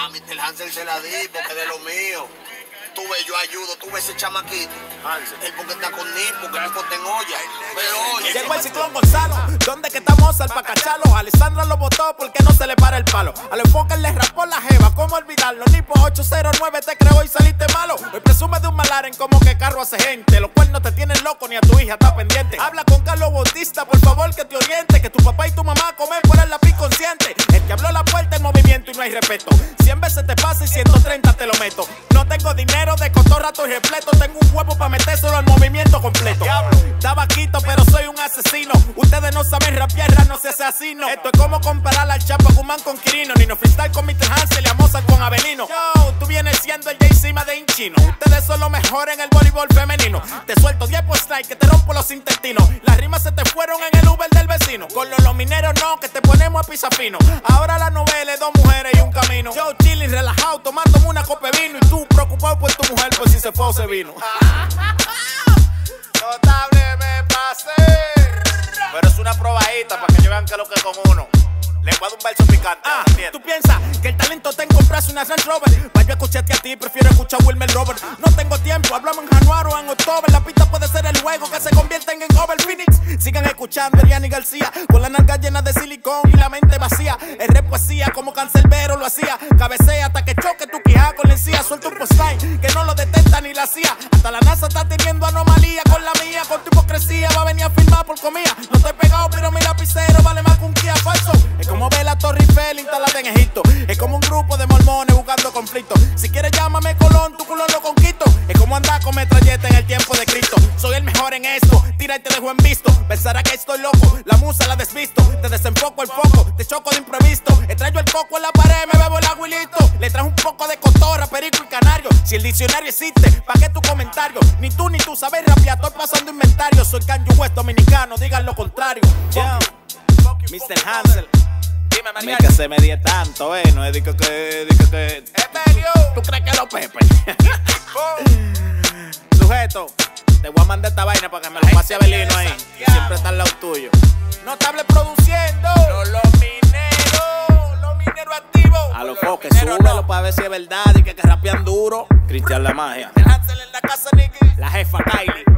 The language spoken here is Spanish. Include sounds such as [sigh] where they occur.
A Mr. Hansel se la di porque de lo mío. Tú ves, yo ayudo, tú ves ese chamaquito. Hansel. Él porque está con Nipo, que no está en olla. Pero oye. Llegó el ciclón Gonzalo, ¿dónde que estamos al pa' cacharlo? Alessandra lo votó porque no se le para el palo. Al enfoque le rapó la jeva, ¿cómo olvidarlo? Nipo 809 te creó y saliste malo. Hoy presume de un malaren como que carro hace gente. Los cuernos te tienen loco, ni a tu hija está pendiente. Habla con Carlos Bautista, por favor que te oriente. Que tu papá y tu mamá comen por 100 veces te pasa y 130 te lo meto. No tengo dinero de cotorra, estoy repleto. Tengo un huevo para metérselo al movimiento completo. Tabaquito, pero soy un asesino. Ustedes no saben rapear, no se asesino. Esto es como comparar al Chapo Guzmán con Quirino. Ni no freestyle con Mr. Hansel y a Mozart con Avelino. Yo, tú vienes siendo el Jay encima de Inchino. Ustedes son los mejores en el voleibol femenino. Te suelto 10 por strike que te rompo los intestinos. Las rimas se te fueron en el Uber del vecino. Con los, los mineros no, que te ponemos a pisa fino. Ahora la novela es dos mujeres y camino. Yo chilling, relajado, tomándome una copa de vino. Y tú preocupado por tu mujer, por si se fue o se vino. [laughs] Notable me pasé. Pero es una probadita para que yo vean que lo que es con uno. Le puedo un verso picante. Ah, tú piensas que el talento te comprarse una Range Rover. Vaya a escucharte a ti, prefiero escuchar a Wilmer Robert. No tengo tiempo, hablamos en januar o en octubre. La pista puede ser el juego que se Phoenix. Sigan escuchando Eliani García con la nalga llena de silicón y la mente vacía. El rap poesía como Cancelbero lo hacía. Cabecea hasta que choque tu quijada con la encía. Suelta un post que no lo detecta ni la CIA. Hasta la NASA está teniendo anomalía con la mía. Con tu hipocresía va a venir a filmar por comida. No estoy pegado, pero mi lapicero vale más que un Kia falso. Es como ver la Torre Eiffel instalada en Egipto. Es como un grupo de mormones buscando conflicto. Si quieres llámame Colón, tu culo lo conquisto. Es como andar con metralleta en el tiempo de Cristo. Mejor en esto, tira y te dejo en visto. Pensará que estoy loco, la musa la desvisto. Te desenfoco el foco, te choco de imprevisto. Extraño el coco en la pared, me bebo el aguilito. Le trajo un poco de cotorra, perico y canario. Si el diccionario existe, ¿pa' qué tu comentario? Ni tú ni tú sabes rapear, estoy pasando inventario. Soy Kanye West dominicano, digan lo contrario. Yeah. Mr. Hansel. Dime, que se me die tanto, eh. No es de que, que, que, que. ¿Tú crees que lo pepe? [laughs] Sujeto, te voy a mandar esta vaina para que me lo pase a Belino ahí. que siempre está al lado tuyo. Notable produciendo. Los, los mineros, los mineros activos. A los foques, súbelo no. para ver si es verdad y que, que rapean duro. Cristian la magia. El Hansel en la casa, Nicky. La jefa Kylie.